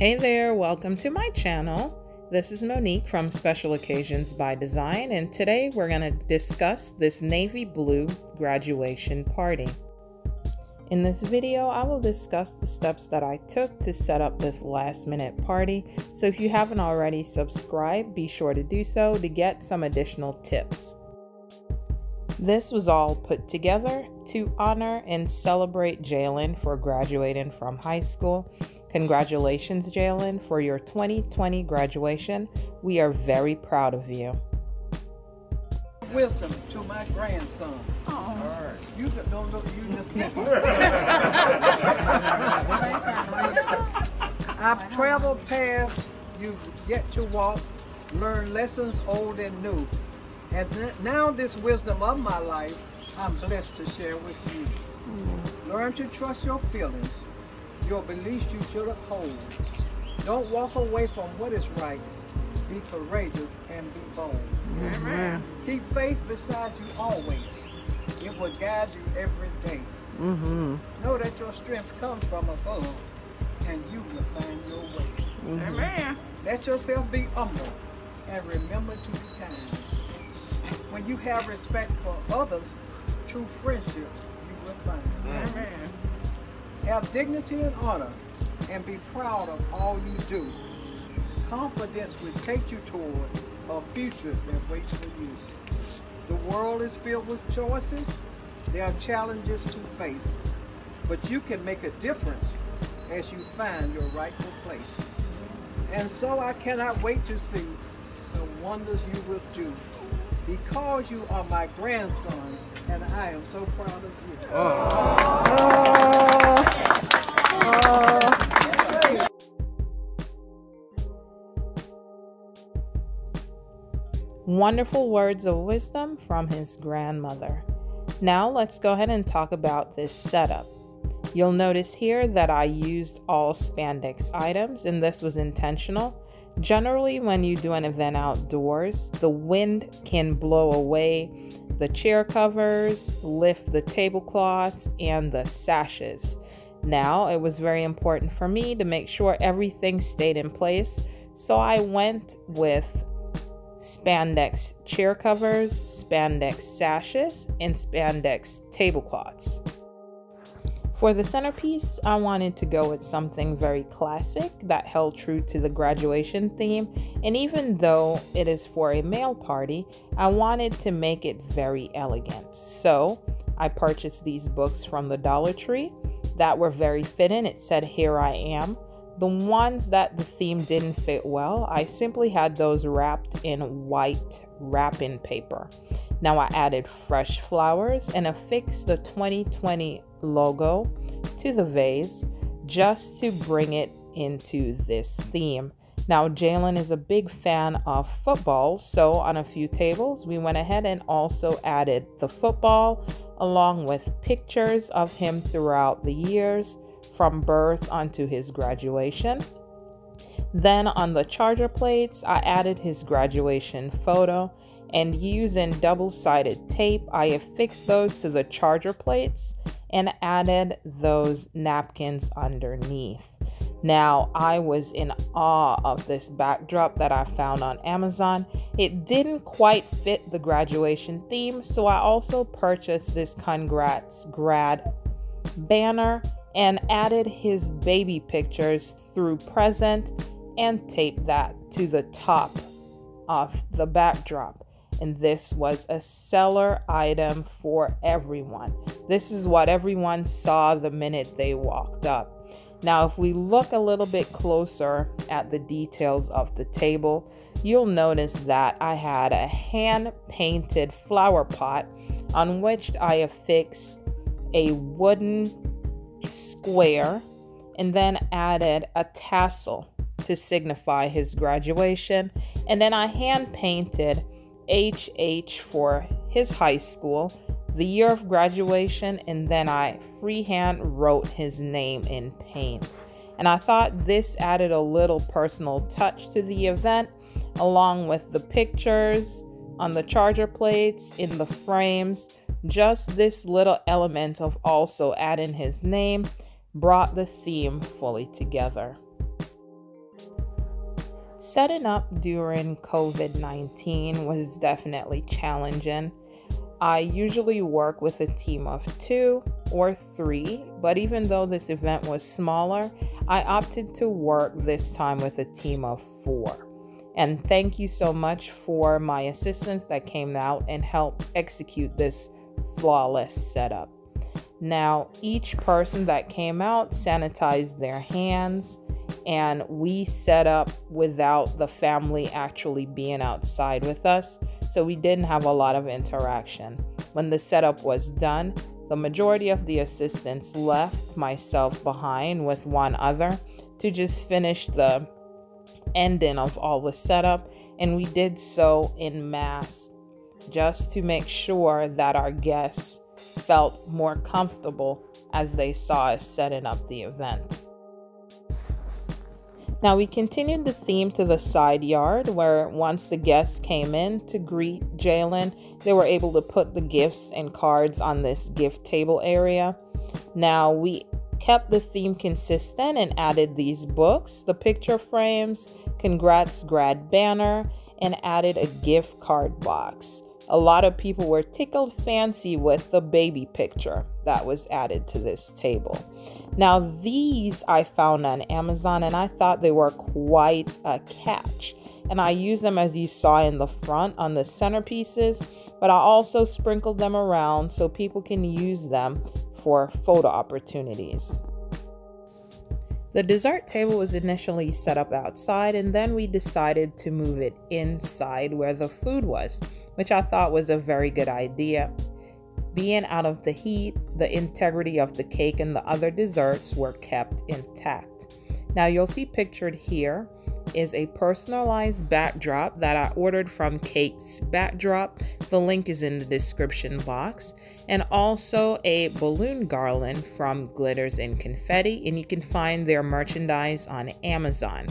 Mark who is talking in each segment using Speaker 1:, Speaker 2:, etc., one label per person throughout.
Speaker 1: Hey there, welcome to my channel. This is Monique from Special Occasions by Design, and today we're going to discuss this navy blue graduation party. In this video, I will discuss the steps that I took to set up this last minute party. So if you haven't already subscribed, be sure to do so to get some additional tips. This was all put together to honor and celebrate Jalen for graduating from high school Congratulations, Jalen, for your 2020 graduation. We are very proud of you.
Speaker 2: Wisdom to my grandson. Oh. All right. You don't look, you just I've traveled paths you've yet to walk, learn lessons old and new. And now this wisdom of my life, I'm blessed to share with you. Mm. Learn to trust your feelings your beliefs you should uphold. Don't walk away from what is right. Be courageous and be bold. Amen. Keep faith beside you always. It will guide you every day. Mm-hmm. Know that your strength comes from above and you will find your way. Mm-hmm. Amen. Let yourself be humble and remember to be kind. When you have respect for others, true friendships you will find. Amen. Have dignity and honor and be proud of all you do. Confidence will take you toward a future that waits for you. The world is filled with choices. There are challenges to face. But you can make a difference as you find your rightful place. And so I cannot wait to see the wonders you will do. Because you are my grandson, and I am so proud of you. Oh.
Speaker 1: Oh. Wonderful words of wisdom from his grandmother. Now let's go ahead and talk about this setup. You'll notice here that I used all spandex items and this was intentional. Generally, when you do an event outdoors, the wind can blow away the chair covers, lift the tablecloths, and the sashes. Now, it was very important for me to make sure everything stayed in place, so I went with spandex chair covers, spandex sashes, and spandex tablecloths. For the centerpiece, I wanted to go with something very classic that held true to the graduation theme, and even though it is for a male party, I wanted to make it very elegant. So, I purchased these books from the Dollar Tree that were very fitting. It said, Here I am. The ones that the theme didn't fit well, I simply had those wrapped in white wrapping paper. Now I added fresh flowers and affixed the 2020 logo to the vase just to bring it into this theme. Now, Jalen is a big fan of football, so on a few tables, we went ahead and also added the football along with pictures of him throughout the years from birth onto his graduation. Then on the charger plates, I added his graduation photo and using double sided tape, I affixed those to the charger plates and added those napkins underneath. Now, I was in awe of this backdrop that I found on Amazon. It didn't quite fit the graduation theme, so I also purchased this Congrats Grad banner and added his baby pictures through present and taped that to the top of the backdrop and this was a seller item for everyone. This is what everyone saw the minute they walked up. Now, if we look a little bit closer at the details of the table, you'll notice that I had a hand painted flower pot on which I affixed a wooden square and then added a tassel to signify his graduation. And then I hand painted HH for his high school, the year of graduation, and then I freehand wrote his name in paint. And I thought this added a little personal touch to the event, along with the pictures on the charger plates, in the frames. Just this little element of also adding his name brought the theme fully together. Setting up during COVID 19 was definitely challenging. I usually work with a team of two or three, but even though this event was smaller, I opted to work this time with a team of four. And thank you so much for my assistants that came out and helped execute this flawless setup. Now, each person that came out sanitized their hands, and we set up without the family actually being outside with us, so we didn't have a lot of interaction. When the setup was done, the majority of the assistants left myself behind with one other to just finish the ending of all the setup, and we did so in mass just to make sure that our guests felt more comfortable as they saw us setting up the event. Now we continued the theme to the side yard where once the guests came in to greet Jalen, they were able to put the gifts and cards on this gift table area. Now we kept the theme consistent and added these books, the picture frames, congrats grad banner, and added a gift card box a lot of people were tickled fancy with the baby picture that was added to this table. Now, these I found on Amazon and I thought they were quite a catch. And I use them as you saw in the front on the centerpieces, but I also sprinkled them around so people can use them for photo opportunities. The dessert table was initially set up outside, and then we decided to move it inside where the food was which I thought was a very good idea. Being out of the heat, the integrity of the cake and the other desserts were kept intact. Now, you'll see pictured here is a personalized backdrop that I ordered from Kate's Backdrop. The link is in the description box. And also a balloon garland from Glitters and Confetti, and you can find their merchandise on Amazon.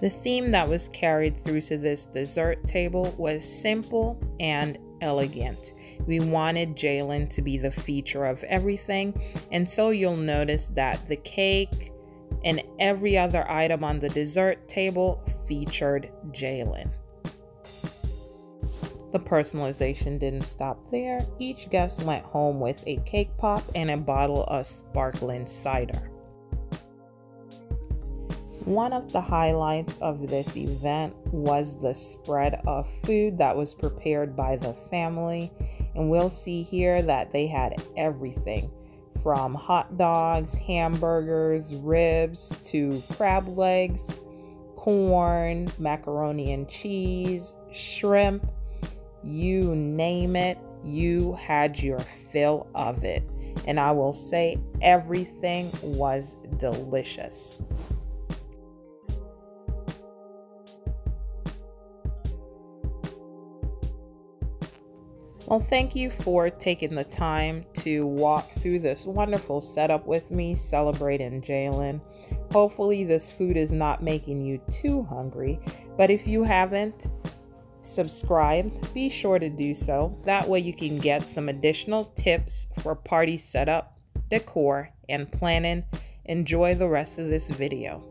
Speaker 1: The theme that was carried through to this dessert table was simple and elegant. We wanted Jalen to be the feature of everything, and so you'll notice that the cake and every other item on the dessert table featured Jalen. The personalization didn't stop there. Each guest went home with a cake pop and a bottle of sparkling cider. One of the highlights of this event was the spread of food that was prepared by the family. And we'll see here that they had everything from hot dogs, hamburgers, ribs to crab legs, corn, macaroni and cheese, shrimp, you name it, you had your fill of it. And I will say everything was delicious. Well, thank you for taking the time to walk through this wonderful setup with me, celebrating Jalen. Hopefully, this food is not making you too hungry, but if you haven't subscribed, be sure to do so. That way, you can get some additional tips for party setup, decor, and planning. Enjoy the rest of this video.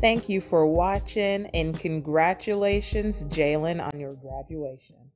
Speaker 1: Thank you for watching and congratulations, Jalen, on your graduation.